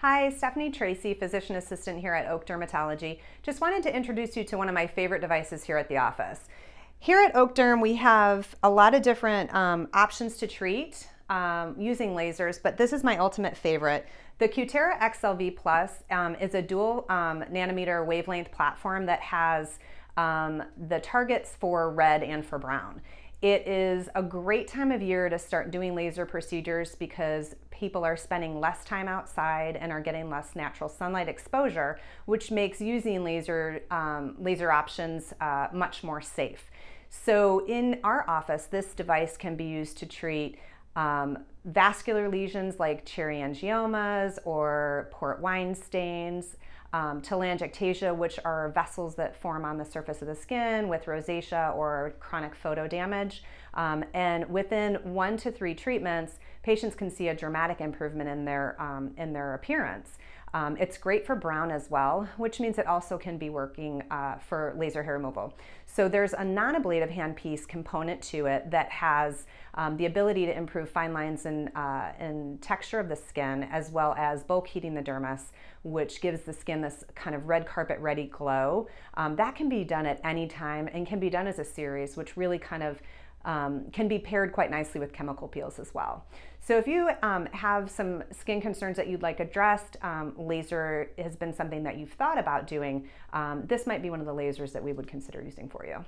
Hi, Stephanie Tracey, physician assistant here at Oak Dermatology. Just wanted to introduce you to one of my favorite devices here at the office. Here at Oak Derm, we have a lot of different um, options to treat um, using lasers, but this is my ultimate favorite. The Cutera Excel V Plus um, is a dual um, nanometer wavelength platform that has um, the targets for red and for brown. It is a great time of year to start doing laser procedures because people are spending less time outside and are getting less natural sunlight exposure, which makes using laser, um, laser options uh, much more safe. So in our office, this device can be used to treat um, vascular lesions like cherry angiomas or port wine stains, um, telangiectasia, which are vessels that form on the surface of the skin with rosacea or chronic photo damage. Um, and within one to three treatments, patients can see a dramatic improvement in their, um, in their appearance. Um, it's great for brown as well, which means it also can be working uh, for laser hair removal. So there's a non-ablative handpiece component to it that has um, the ability to improve fine lines and, uh, and texture of the skin, as well as bulk heating the dermis, which gives the skin this kind of red carpet ready glow. Um, that can be done at any time and can be done as a series, which really kind of um, can be paired quite nicely with chemical peels as well. So if you um, have some skin concerns that you'd like addressed, um, laser has been something that you've thought about doing, um, this might be one of the lasers that we would consider using for you.